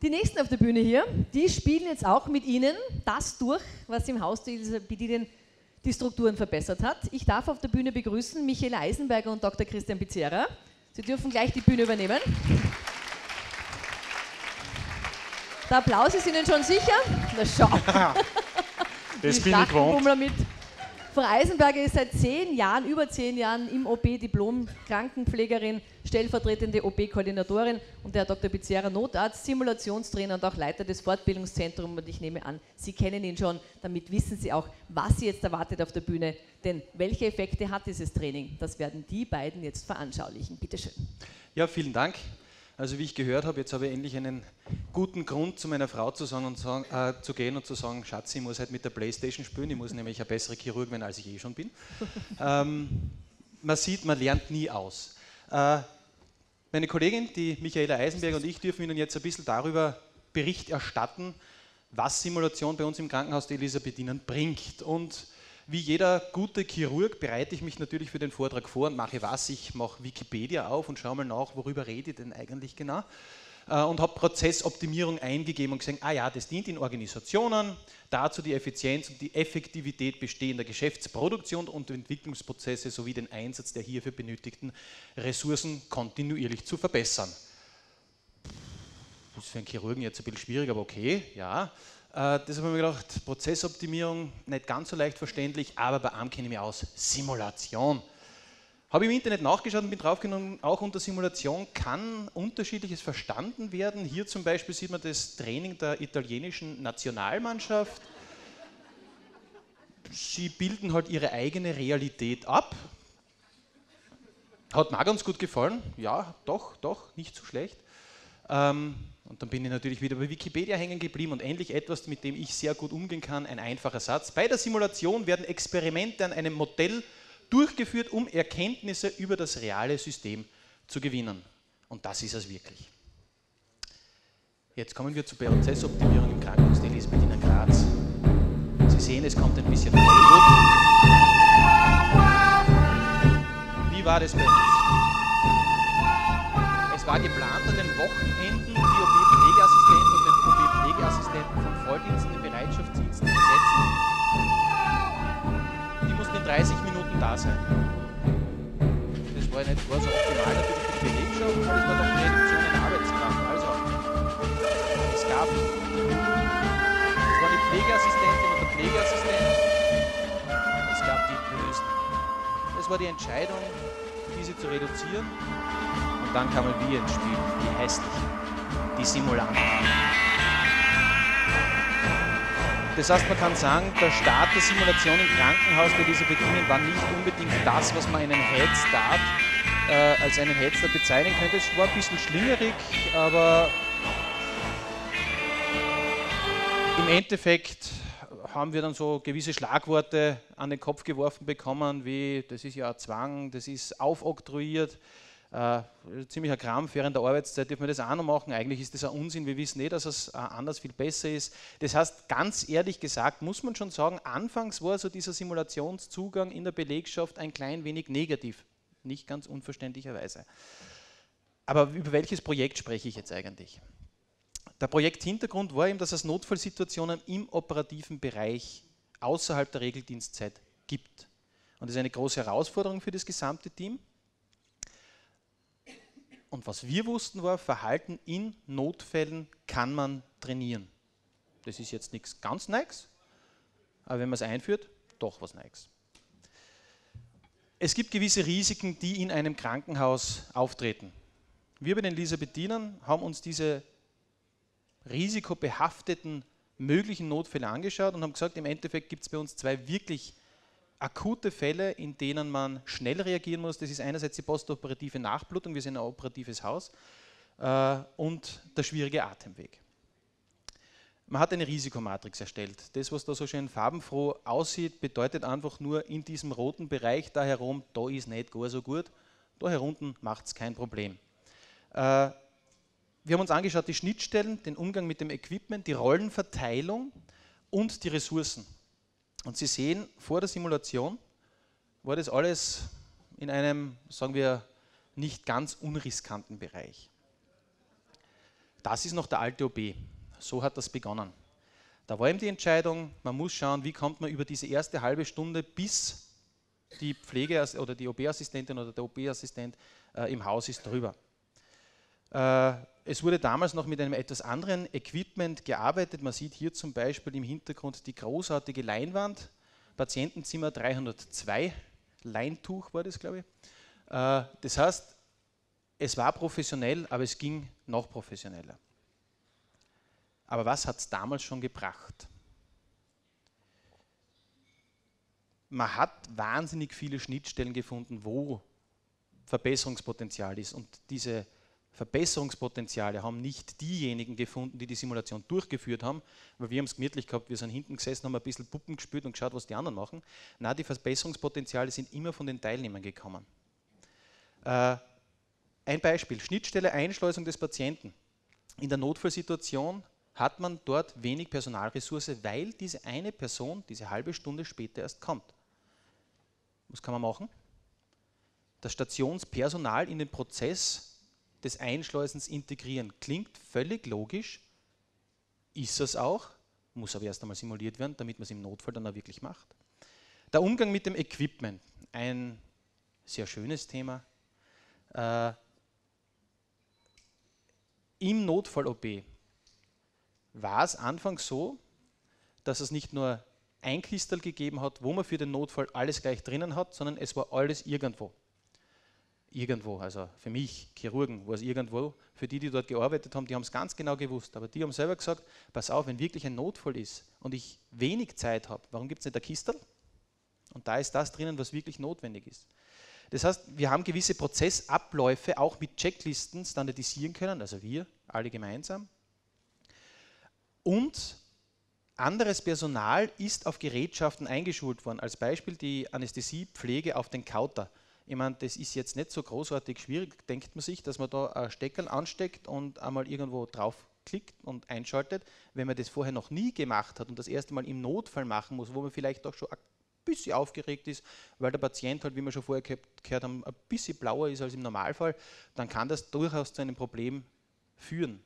Die nächsten auf der Bühne hier, die spielen jetzt auch mit Ihnen das durch, was im Haus der Elisabeth Ihnen die Strukturen verbessert hat. Ich darf auf der Bühne begrüßen Michael Eisenberger und Dr. Christian Pizzerra. Sie dürfen gleich die Bühne übernehmen. Der Applaus ist Ihnen schon sicher? Na schau. das bin ich gewohnt. Mit. Frau Eisenberger ist seit zehn Jahren, über zehn Jahren im OP Diplom-Krankenpflegerin, stellvertretende OP-Koordinatorin und der Dr. Pizzerra Notarzt, Simulationstrainer und auch Leiter des Fortbildungszentrums. Und ich nehme an, Sie kennen ihn schon, damit wissen Sie auch, was Sie jetzt erwartet auf der Bühne. Denn welche Effekte hat dieses Training? Das werden die beiden jetzt veranschaulichen. Bitte schön. Ja, vielen Dank. Also wie ich gehört habe, jetzt habe ich endlich einen guten Grund, zu meiner Frau zu, sagen und sagen, äh, zu gehen und zu sagen, Schatz, ich muss halt mit der Playstation spielen, ich muss nämlich ein besserer Chirurg werden, als ich eh schon bin. ähm, man sieht, man lernt nie aus. Äh, meine Kollegin, die Michaela Eisenberg und ich dürfen Ihnen jetzt ein bisschen darüber Bericht erstatten, was Simulation bei uns im Krankenhaus der Elisabethinen bringt. Und wie jeder gute Chirurg bereite ich mich natürlich für den Vortrag vor und mache was. Ich mache Wikipedia auf und schaue mal nach, worüber rede ich denn eigentlich genau. Äh, und habe Prozessoptimierung eingegeben und gesagt, ah ja, das dient in Organisationen, dazu die Effizienz und die Effektivität bestehender Geschäftsproduktion und Entwicklungsprozesse sowie den Einsatz der hierfür benötigten Ressourcen kontinuierlich zu verbessern. Das ist für einen Chirurgen jetzt ein bisschen schwierig, aber okay, ja. Äh, deshalb habe ich mir gedacht, Prozessoptimierung nicht ganz so leicht verständlich, aber bei einem kenne ich mich aus. Simulation. Habe ich im Internet nachgeschaut und bin draufgenommen, auch unter Simulation kann unterschiedliches verstanden werden. Hier zum Beispiel sieht man das Training der italienischen Nationalmannschaft. Sie bilden halt ihre eigene Realität ab. Hat mir ganz gut gefallen. Ja, doch, doch, nicht so schlecht. Ähm, und dann bin ich natürlich wieder bei Wikipedia hängen geblieben und endlich etwas, mit dem ich sehr gut umgehen kann, ein einfacher Satz. Bei der Simulation werden Experimente an einem Modell durchgeführt, um Erkenntnisse über das reale System zu gewinnen. Und das ist es wirklich. Jetzt kommen wir zur Prozessoptimierung im Krankenhaus der Elisabeth in Graz. Sie sehen, es kommt ein bisschen. Wie war das bei uns? War geplant an den Wochenenden Assistenten von Volldiensten in Bereitschaftsdiensten besetzen. Die mussten in 30 Minuten da sein. Das war nicht war so optimal natürlich für die Belegschaft, aber es war doch eine Reduktion in Arbeitskraft. Also, es gab, es war die Pflegeassistentin und der Pflegeassistent, es gab die Bösen. Das war die Entscheidung, diese zu reduzieren. Und dann kamen wir ins Spiel, die hässlichen, die Simulanten. Das heißt, man kann sagen, der Start der Simulation im Krankenhaus der Elisabethinen war nicht unbedingt das, was man einen Head äh, als einen Head Start bezeichnen könnte. Es war ein bisschen schlingerig, aber im Endeffekt haben wir dann so gewisse Schlagworte an den Kopf geworfen bekommen, wie das ist ja ein Zwang, das ist aufoktroyiert äh, ziemlicher Krampf während der Arbeitszeit, dürfen wir das auch noch machen. Eigentlich ist das ein Unsinn, wir wissen eh, dass es äh, anders viel besser ist. Das heißt, ganz ehrlich gesagt, muss man schon sagen, anfangs war so dieser Simulationszugang in der Belegschaft ein klein wenig negativ, nicht ganz unverständlicherweise. Aber über welches Projekt spreche ich jetzt eigentlich? Der Projekthintergrund war eben, dass es Notfallsituationen im operativen Bereich außerhalb der Regeldienstzeit gibt. Und das ist eine große Herausforderung für das gesamte Team. Und was wir wussten war, Verhalten in Notfällen kann man trainieren. Das ist jetzt nichts ganz Neues, aber wenn man es einführt, doch was Neues. Es gibt gewisse Risiken, die in einem Krankenhaus auftreten. Wir bei den Elisabethinern haben uns diese risikobehafteten möglichen Notfälle angeschaut und haben gesagt, im Endeffekt gibt es bei uns zwei wirklich akute Fälle, in denen man schnell reagieren muss. Das ist einerseits die postoperative Nachblutung, wir sind ein operatives Haus, äh, und der schwierige Atemweg. Man hat eine Risikomatrix erstellt. Das, was da so schön farbenfroh aussieht, bedeutet einfach nur in diesem roten Bereich da herum, da ist nicht gar so gut, da herunten macht es kein Problem. Äh, wir haben uns angeschaut, die Schnittstellen, den Umgang mit dem Equipment, die Rollenverteilung und die Ressourcen. Und Sie sehen, vor der Simulation war das alles in einem, sagen wir, nicht ganz unriskanten Bereich. das ist noch der alte OB. So hat das begonnen. Da war eben die Entscheidung, man muss schauen, wie kommt man über diese erste halbe Stunde bis die Pflege oder die OB-Assistentin oder der OB-Assistent äh, im Haus ist drüber. Äh, es wurde damals noch mit einem etwas anderen Equipment gearbeitet. Man sieht hier zum Beispiel im Hintergrund die großartige Leinwand, Patientenzimmer 302, Leintuch war das, glaube ich. Äh, das heißt, es war professionell, aber es ging noch professioneller. Aber was hat es damals schon gebracht? Man hat wahnsinnig viele Schnittstellen gefunden, wo Verbesserungspotenzial ist. Und diese Verbesserungspotenziale haben nicht diejenigen gefunden, die die Simulation durchgeführt haben, weil wir haben es gemütlich gehabt, wir sind hinten gesessen, haben ein bisschen Puppen gespielt und geschaut, was die anderen machen. Nein, die Verbesserungspotenziale sind immer von den Teilnehmern gekommen. Äh, ein Beispiel, Schnittstelle Einschleusung des Patienten. In der Notfallsituation hat man dort wenig Personalressource, weil diese eine Person diese halbe Stunde später erst kommt. Was kann man machen? Das Stationspersonal in den Prozess des Einschleusens integrieren. Klingt völlig logisch, ist es auch, muss aber erst einmal simuliert werden, damit man es im Notfall dann auch wirklich macht. Der Umgang mit dem Equipment, ein sehr schönes Thema. Äh, Im Notfall-OP war es anfangs so, dass es nicht nur ein Kistel gegeben hat, wo man für den Notfall alles gleich drinnen hat, sondern es war alles irgendwo. Irgendwo, also für mich, Chirurgen, war es irgendwo. Für die, die dort gearbeitet haben, die haben es ganz genau gewusst. Aber die haben selber gesagt, pass auf, wenn wirklich ein Notfall ist und ich wenig Zeit habe, warum gibt es nicht ein Kistel? Und da ist das drinnen, was wirklich notwendig ist. Das heißt, wir haben gewisse Prozessabläufe auch mit Checklisten standardisieren können, also wir alle gemeinsam. Und anderes Personal ist auf Gerätschaften eingeschult worden. Als Beispiel die Anästhesiepflege auf den Kauter. Ich meine, das ist jetzt nicht so großartig schwierig, denkt man sich, dass man da ein Steckerl ansteckt und einmal irgendwo draufklickt und einschaltet. Wenn man das vorher noch nie gemacht hat und das erste Mal im Notfall machen muss, wo man vielleicht doch schon ein bisschen aufgeregt ist, weil der Patient halt, wie wir schon vorher gehört haben, ein bisschen blauer ist als im Normalfall, dann kann das durchaus zu einem Problem führen.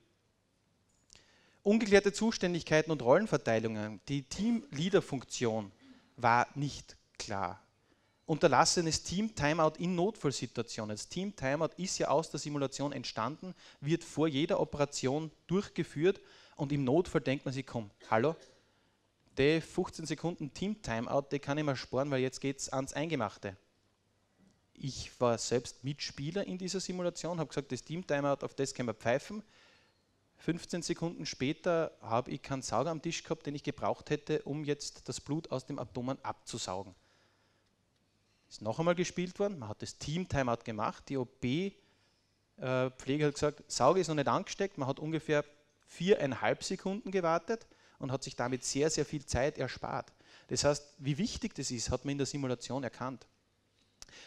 Ungeklärte Zuständigkeiten und Rollenverteilungen, die Teamleader-Funktion war nicht klar. Unterlassenes Team-Timeout in Notfallsituationen. Das Team-Timeout ist ja aus der Simulation entstanden, wird vor jeder Operation durchgeführt und im Notfall denkt man sich, komm, hallo, die 15 Sekunden Team-Timeout, die kann ich mir sparen, weil jetzt geht es ans Eingemachte. Ich war selbst Mitspieler in dieser Simulation, habe gesagt, das Team-Timeout, auf das können wir pfeifen. 15 Sekunden später habe ich keinen Sauger am Tisch gehabt, den ich gebraucht hätte, um jetzt das Blut aus dem Abdomen abzusaugen. Ist noch einmal gespielt worden, man hat das Team-Timeout gemacht, die OB-Pflege äh, hat gesagt, Sauge ist noch nicht angesteckt, man hat ungefähr viereinhalb Sekunden gewartet und hat sich damit sehr, sehr viel Zeit erspart. Das heißt, wie wichtig das ist, hat man in der Simulation erkannt.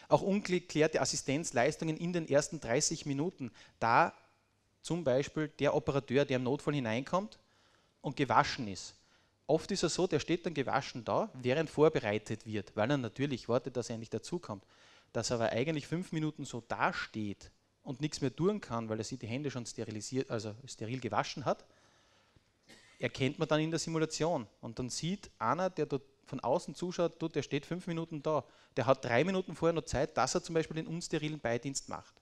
Auch ungeklärte Assistenzleistungen in den ersten 30 Minuten. Da zum Beispiel der Operateur, der im Notfall hineinkommt und gewaschen ist. Oft ist er so, der steht dann gewaschen da, während vorbereitet wird, weil er natürlich wartet, dass er endlich dazukommt. Dass er aber eigentlich fünf Minuten so dasteht und nichts mehr tun kann, weil er sich die Hände schon sterilisiert, also steril gewaschen hat, erkennt man dann in der Simulation. Und dann sieht einer, der dort von außen zuschaut, der steht fünf Minuten da. Der hat drei Minuten vorher noch Zeit, dass er zum Beispiel den unsterilen Beidienst macht.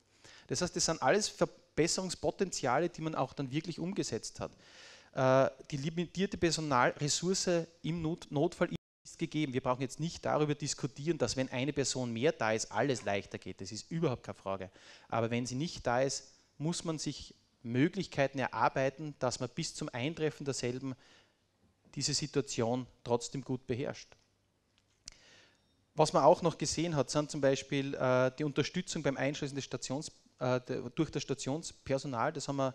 Das heißt, das sind alles Verbesserungspotenziale, die man auch dann wirklich umgesetzt hat. Äh, die limitierte Personalressource im Not Notfall ist gegeben. Wir brauchen jetzt nicht darüber diskutieren, dass wenn eine Person mehr da ist, alles leichter geht. Das ist überhaupt keine Frage. Aber wenn sie nicht da ist, muss man sich Möglichkeiten erarbeiten, dass man bis zum Eintreffen derselben diese Situation trotzdem gut beherrscht. Was man auch noch gesehen hat, sind zum Beispiel äh, die Unterstützung beim Einschließen des Stations äh, durch das Stationspersonal, das haben wir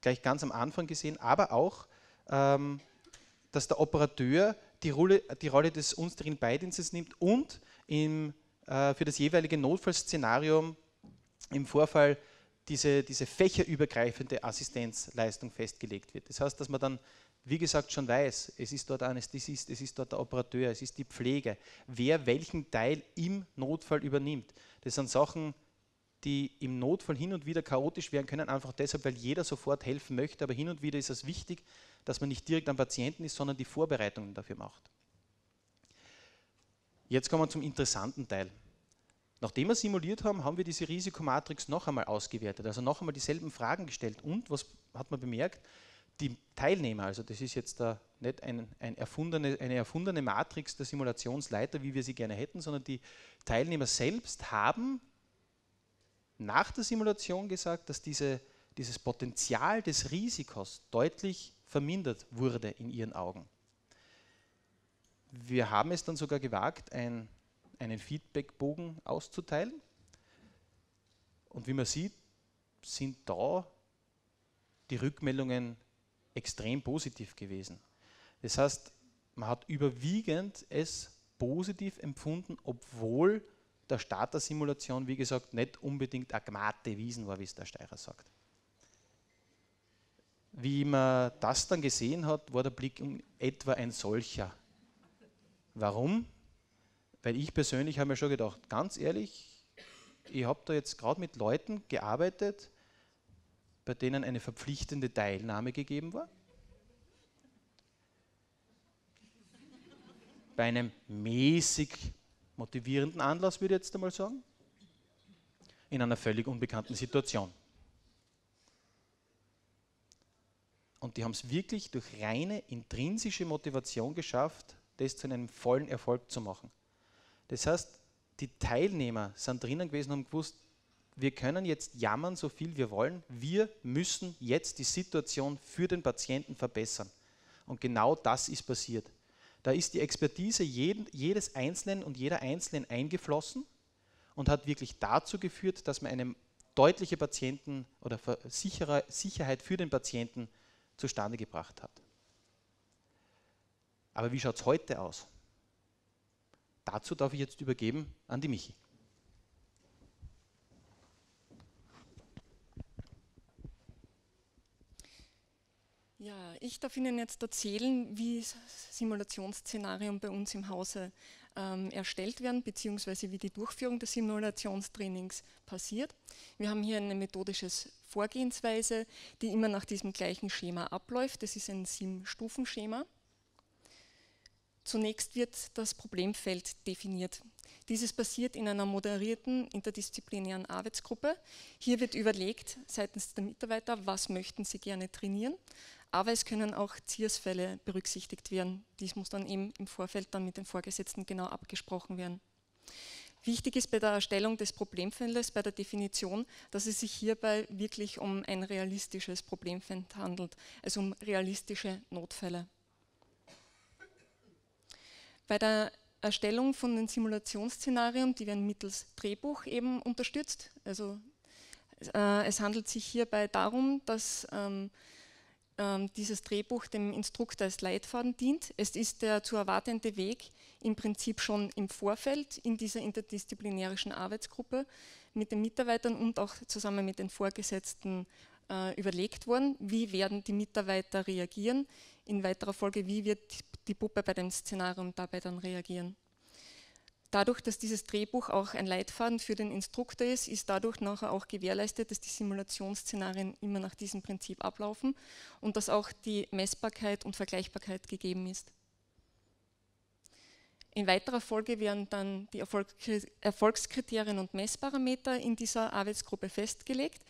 gleich ganz am Anfang gesehen, aber auch, ähm, dass der Operateur die Rolle, die Rolle des unsterilen Beidienstes nimmt und im, äh, für das jeweilige Notfallszenario im Vorfall diese, diese fächerübergreifende Assistenzleistung festgelegt wird. Das heißt, dass man dann, wie gesagt, schon weiß, es ist dort Anästhesist, es ist dort der Operateur, es ist die Pflege, wer welchen Teil im Notfall übernimmt. Das sind Sachen, die im Notfall hin und wieder chaotisch werden können, einfach deshalb, weil jeder sofort helfen möchte. Aber hin und wieder ist es wichtig, dass man nicht direkt am Patienten ist, sondern die Vorbereitungen dafür macht. Jetzt kommen wir zum interessanten Teil. Nachdem wir simuliert haben, haben wir diese Risikomatrix noch einmal ausgewertet, also noch einmal dieselben Fragen gestellt. Und was hat man bemerkt? Die Teilnehmer, also das ist jetzt da nicht ein, ein erfundene, eine erfundene Matrix der Simulationsleiter, wie wir sie gerne hätten, sondern die Teilnehmer selbst haben nach der Simulation gesagt, dass diese, dieses Potenzial des Risikos deutlich vermindert wurde in ihren Augen. Wir haben es dann sogar gewagt, ein einen Feedbackbogen auszuteilen. Und wie man sieht, sind da die Rückmeldungen extrem positiv gewesen. Das heißt, man hat überwiegend es positiv empfunden, obwohl der Start der Simulation, wie gesagt, nicht unbedingt eine gmate Wiesen war, wie es der Steirer sagt. Wie man das dann gesehen hat, war der Blick um etwa ein solcher. Warum? Weil ich persönlich habe mir schon gedacht, ganz ehrlich, ich habe da jetzt gerade mit Leuten gearbeitet, bei denen eine verpflichtende Teilnahme gegeben war. Bei einem mäßig motivierenden Anlass, würde ich jetzt einmal sagen. In einer völlig unbekannten Situation. Und die haben es wirklich durch reine intrinsische Motivation geschafft, das zu einem vollen Erfolg zu machen. Das heißt, die Teilnehmer sind drinnen gewesen und haben gewusst, wir können jetzt jammern, so viel wir wollen. Wir müssen jetzt die Situation für den Patienten verbessern. Und genau das ist passiert. Da ist die Expertise jeden, jedes Einzelnen und jeder Einzelnen eingeflossen und hat wirklich dazu geführt, dass man eine deutliche Patienten- oder Sicherheit für den Patienten zustande gebracht hat. Aber wie schaut es heute aus? Dazu darf ich jetzt übergeben an die Michi. Ja, ich darf Ihnen jetzt erzählen, wie Simulationsszenarien bei uns im Hause ähm, erstellt werden, beziehungsweise wie die Durchführung des Simulationstrainings passiert. Wir haben hier eine methodische Vorgehensweise, die immer nach diesem gleichen Schema abläuft. Das ist ein Sim-Stufenschema. Zunächst wird das Problemfeld definiert. Dieses passiert in einer moderierten interdisziplinären Arbeitsgruppe. Hier wird überlegt seitens der Mitarbeiter, was möchten sie gerne trainieren, aber es können auch Ziersfälle berücksichtigt werden. Dies muss dann eben im Vorfeld dann mit den Vorgesetzten genau abgesprochen werden. Wichtig ist bei der Erstellung des Problemfeldes, bei der Definition, dass es sich hierbei wirklich um ein realistisches Problemfeld handelt, also um realistische Notfälle. Bei der Erstellung von den Simulationsszenarien, die werden mittels Drehbuch eben unterstützt. Also äh, es handelt sich hierbei darum, dass ähm, dieses Drehbuch dem Instruktor als Leitfaden dient. Es ist der zu erwartende Weg im Prinzip schon im Vorfeld in dieser interdisziplinärischen Arbeitsgruppe mit den Mitarbeitern und auch zusammen mit den Vorgesetzten äh, überlegt worden, wie werden die Mitarbeiter reagieren, in weiterer Folge, wie wird die Puppe bei dem Szenarium dabei dann reagieren. Dadurch, dass dieses Drehbuch auch ein Leitfaden für den Instruktor ist, ist dadurch nachher auch gewährleistet, dass die Simulationsszenarien immer nach diesem Prinzip ablaufen und dass auch die Messbarkeit und Vergleichbarkeit gegeben ist. In weiterer Folge werden dann die Erfolgskriterien und Messparameter in dieser Arbeitsgruppe festgelegt.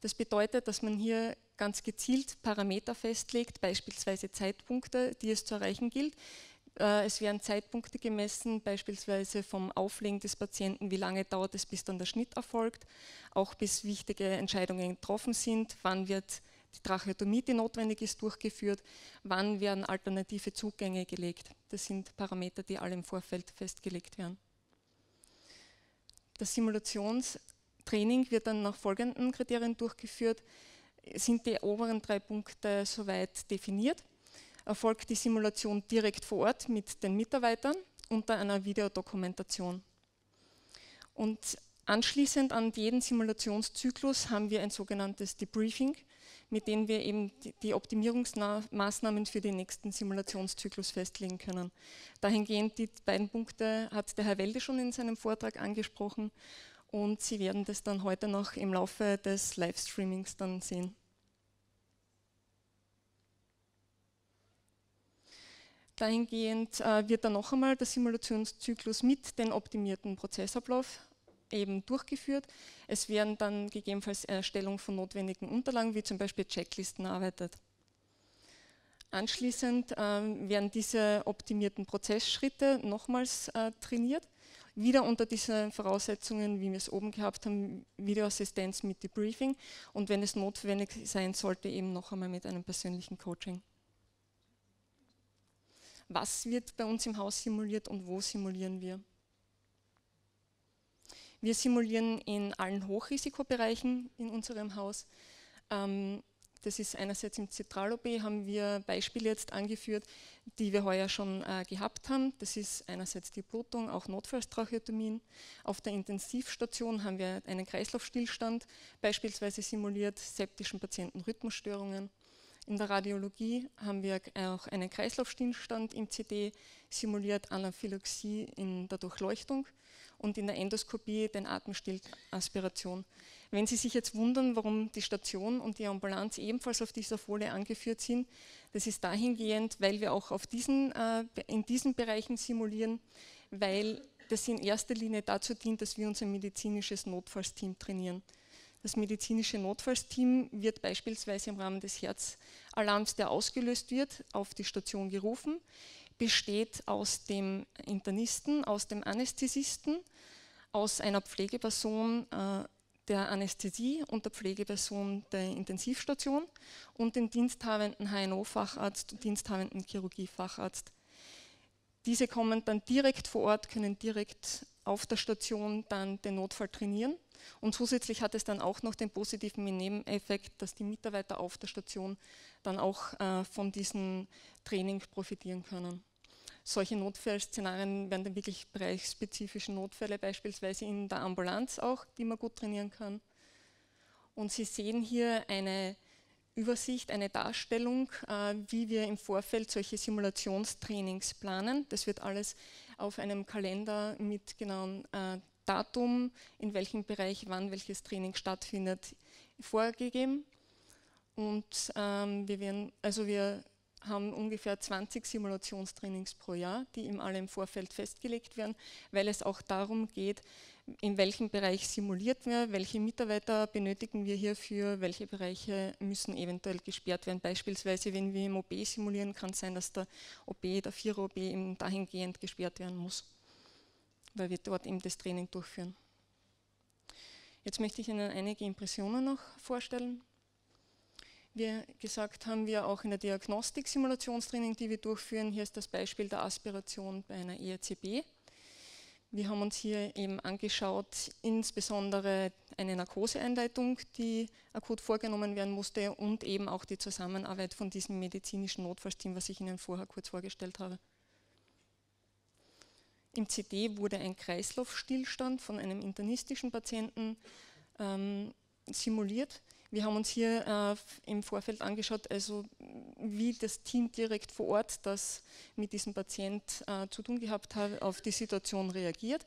Das bedeutet, dass man hier ganz gezielt Parameter festlegt, beispielsweise Zeitpunkte, die es zu erreichen gilt. Äh, es werden Zeitpunkte gemessen, beispielsweise vom Auflegen des Patienten, wie lange dauert es, bis dann der Schnitt erfolgt, auch bis wichtige Entscheidungen getroffen sind, wann wird die Tracheotomie, die notwendig ist, durchgeführt, wann werden alternative Zugänge gelegt. Das sind Parameter, die alle im Vorfeld festgelegt werden. Das Simulationstraining wird dann nach folgenden Kriterien durchgeführt sind die oberen drei Punkte soweit definiert. Erfolgt die Simulation direkt vor Ort mit den Mitarbeitern unter einer Videodokumentation. Und anschließend an jeden Simulationszyklus haben wir ein sogenanntes Debriefing, mit dem wir eben die Optimierungsmaßnahmen für den nächsten Simulationszyklus festlegen können. Dahingehend die beiden Punkte hat der Herr Welde schon in seinem Vortrag angesprochen und Sie werden das dann heute noch im Laufe des Livestreamings dann sehen. Dahingehend äh, wird dann noch einmal der Simulationszyklus mit dem optimierten Prozessablauf eben durchgeführt. Es werden dann gegebenenfalls Erstellung von notwendigen Unterlagen, wie zum Beispiel Checklisten, erarbeitet. Anschließend äh, werden diese optimierten Prozessschritte nochmals äh, trainiert, wieder unter diesen Voraussetzungen, wie wir es oben gehabt haben, Videoassistenz mit Debriefing und wenn es notwendig sein sollte, eben noch einmal mit einem persönlichen Coaching. Was wird bei uns im Haus simuliert und wo simulieren wir? Wir simulieren in allen Hochrisikobereichen in unserem Haus. Ähm, das ist einerseits im Zentral-OP, haben wir Beispiele jetzt angeführt, die wir heuer schon äh, gehabt haben. Das ist einerseits die Blutung, auch Notfallstracheotomien. Auf der Intensivstation haben wir einen Kreislaufstillstand, beispielsweise simuliert septischen Patienten Rhythmusstörungen. In der Radiologie haben wir auch einen Kreislaufstillstand im CD simuliert, Anaphylaxie in der Durchleuchtung und in der Endoskopie den Atemstillaspiration. Wenn Sie sich jetzt wundern, warum die Station und die Ambulanz ebenfalls auf dieser Folie angeführt sind, das ist dahingehend, weil wir auch auf diesen, äh, in diesen Bereichen simulieren, weil das in erster Linie dazu dient, dass wir unser medizinisches Notfallsteam trainieren. Das medizinische Notfallsteam wird beispielsweise im Rahmen des Herzalarms, der ausgelöst wird, auf die Station gerufen, besteht aus dem Internisten, aus dem Anästhesisten, aus einer Pflegeperson äh, der Anästhesie und der Pflegeperson der Intensivstation und dem diensthabenden HNO-Facharzt und diensthabenden Chirurgie-Facharzt. Diese kommen dann direkt vor Ort, können direkt auf der Station dann den Notfall trainieren und zusätzlich hat es dann auch noch den positiven Nebeneffekt, dass die Mitarbeiter auf der Station dann auch äh, von diesem Training profitieren können. Solche Notfallszenarien werden dann wirklich bereichsspezifische Notfälle, beispielsweise in der Ambulanz auch, die man gut trainieren kann. Und Sie sehen hier eine Übersicht, eine Darstellung, äh, wie wir im Vorfeld solche Simulationstrainings planen. Das wird alles auf einem Kalender mit genauem äh, Datum, in welchem Bereich wann welches Training stattfindet, vorgegeben. Und ähm, wir, werden, also wir haben ungefähr 20 Simulationstrainings pro Jahr, die im alle im Vorfeld festgelegt werden, weil es auch darum geht, in welchem Bereich simuliert wir, welche Mitarbeiter benötigen wir hierfür, welche Bereiche müssen eventuell gesperrt werden. Beispielsweise, wenn wir im OP simulieren, kann es sein, dass der OP, der Vierer-OP eben dahingehend gesperrt werden muss weil wir dort eben das Training durchführen. Jetzt möchte ich Ihnen einige Impressionen noch vorstellen. Wie gesagt haben wir auch in der Diagnostik Simulationstraining, die wir durchführen. Hier ist das Beispiel der Aspiration bei einer ERCB. Wir haben uns hier eben angeschaut, insbesondere eine Narkoseeinleitung, die akut vorgenommen werden musste und eben auch die Zusammenarbeit von diesem medizinischen Notfallsteam, was ich Ihnen vorher kurz vorgestellt habe. Im CD wurde ein Kreislaufstillstand von einem internistischen Patienten ähm, simuliert. Wir haben uns hier äh, im Vorfeld angeschaut, also wie das Team direkt vor Ort, das mit diesem Patient äh, zu tun gehabt hat, auf die Situation reagiert,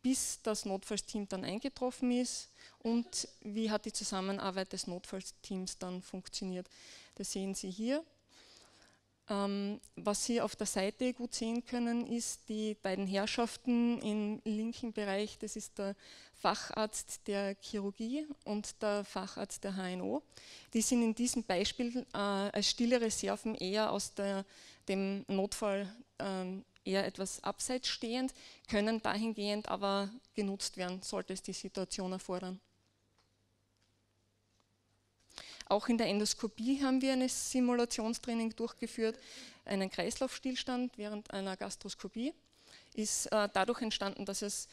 bis das Notfallsteam dann eingetroffen ist und wie hat die Zusammenarbeit des Notfallsteams dann funktioniert. Das sehen Sie hier. Ähm, was Sie auf der Seite gut sehen können, ist die beiden Herrschaften im linken Bereich. Das ist der Facharzt der Chirurgie und der Facharzt der HNO. Die sind in diesem Beispiel äh, als stille Reserven eher aus der, dem Notfall ähm, eher etwas abseits stehend, können dahingehend aber genutzt werden, sollte es die Situation erfordern. Auch in der Endoskopie haben wir ein Simulationstraining durchgeführt, einen Kreislaufstillstand während einer Gastroskopie. Ist äh, dadurch entstanden, dass es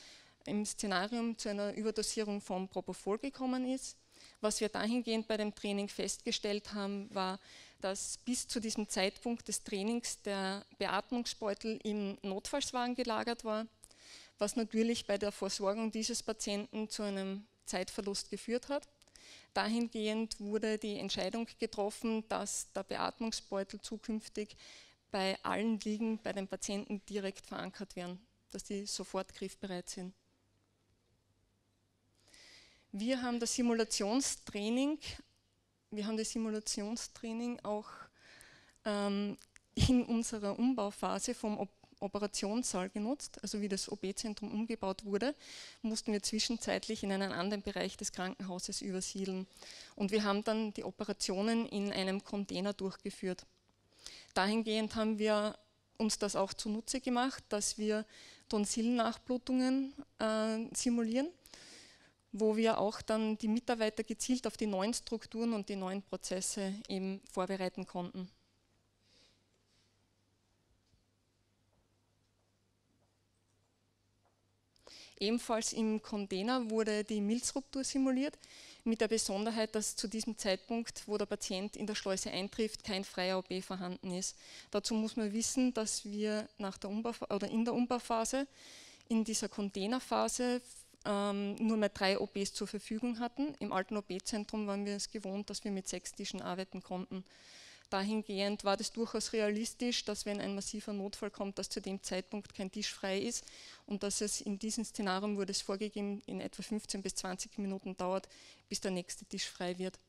im Szenarium zu einer Überdosierung von Propofol gekommen ist. Was wir dahingehend bei dem Training festgestellt haben, war, dass bis zu diesem Zeitpunkt des Trainings der Beatmungsbeutel im Notfallswagen gelagert war, was natürlich bei der Versorgung dieses Patienten zu einem Zeitverlust geführt hat. Dahingehend wurde die Entscheidung getroffen, dass der Beatmungsbeutel zukünftig bei allen Liegen bei den Patienten direkt verankert werden, dass die sofort griffbereit sind. Wir haben das Simulationstraining, wir haben das Simulationstraining auch ähm, in unserer Umbauphase vom Operationssaal genutzt, also wie das OB-Zentrum umgebaut wurde, mussten wir zwischenzeitlich in einen anderen Bereich des Krankenhauses übersiedeln. Und wir haben dann die Operationen in einem Container durchgeführt. Dahingehend haben wir uns das auch zunutze gemacht, dass wir Tonsillennachblutungen äh, simulieren, wo wir auch dann die Mitarbeiter gezielt auf die neuen Strukturen und die neuen Prozesse eben vorbereiten konnten. Ebenfalls im Container wurde die Milzruptur simuliert, mit der Besonderheit, dass zu diesem Zeitpunkt, wo der Patient in der Schleuse eintrifft, kein freier OP vorhanden ist. Dazu muss man wissen, dass wir nach der Umbau, oder in der Umbauphase, in dieser Containerphase, ähm, nur mehr drei OPs zur Verfügung hatten. Im alten OP-Zentrum waren wir es gewohnt, dass wir mit sechs Tischen arbeiten konnten. Dahingehend war das durchaus realistisch, dass wenn ein massiver Notfall kommt, dass zu dem Zeitpunkt kein Tisch frei ist und dass es in diesem Szenario wurde es vorgegeben, in etwa 15 bis 20 Minuten dauert, bis der nächste Tisch frei wird.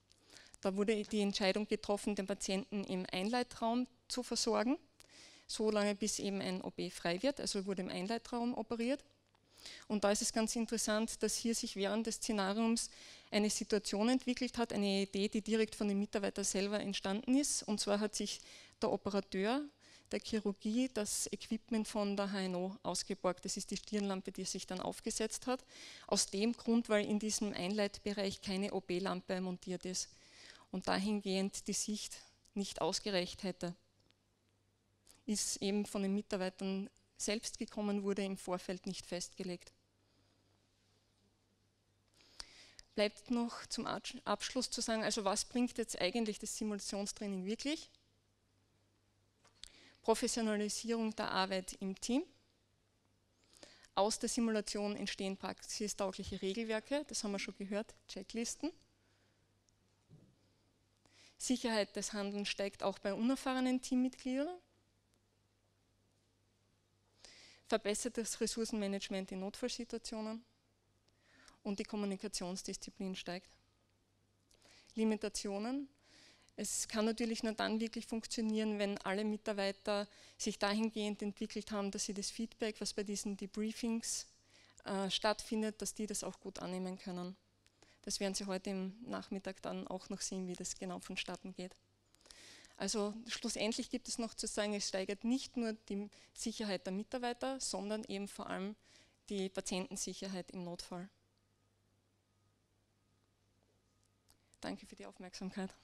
Da wurde die Entscheidung getroffen, den Patienten im Einleitraum zu versorgen, so lange bis eben ein OP frei wird, also wurde im Einleitraum operiert. Und da ist es ganz interessant, dass hier sich während des Szenariums eine Situation entwickelt hat, eine Idee, die direkt von dem Mitarbeiter selber entstanden ist. Und zwar hat sich der Operateur der Chirurgie das Equipment von der HNO ausgeborgt. Das ist die Stirnlampe, die sich dann aufgesetzt hat. Aus dem Grund, weil in diesem Einleitbereich keine OP-Lampe montiert ist und dahingehend die Sicht nicht ausgereicht hätte. Ist eben von den Mitarbeitern selbst gekommen, wurde im Vorfeld nicht festgelegt. Bleibt noch zum Abschluss zu sagen, also was bringt jetzt eigentlich das Simulationstraining wirklich? Professionalisierung der Arbeit im Team. Aus der Simulation entstehen praxistaugliche Regelwerke, das haben wir schon gehört, Checklisten. Sicherheit des Handelns steigt auch bei unerfahrenen Teammitgliedern. Verbessertes Ressourcenmanagement in Notfallsituationen und die Kommunikationsdisziplin steigt. Limitationen. Es kann natürlich nur dann wirklich funktionieren, wenn alle Mitarbeiter sich dahingehend entwickelt haben, dass sie das Feedback, was bei diesen Debriefings äh, stattfindet, dass die das auch gut annehmen können. Das werden Sie heute im Nachmittag dann auch noch sehen, wie das genau vonstatten geht. Also schlussendlich gibt es noch zu sagen, es steigert nicht nur die Sicherheit der Mitarbeiter, sondern eben vor allem die Patientensicherheit im Notfall. Danke für die Aufmerksamkeit.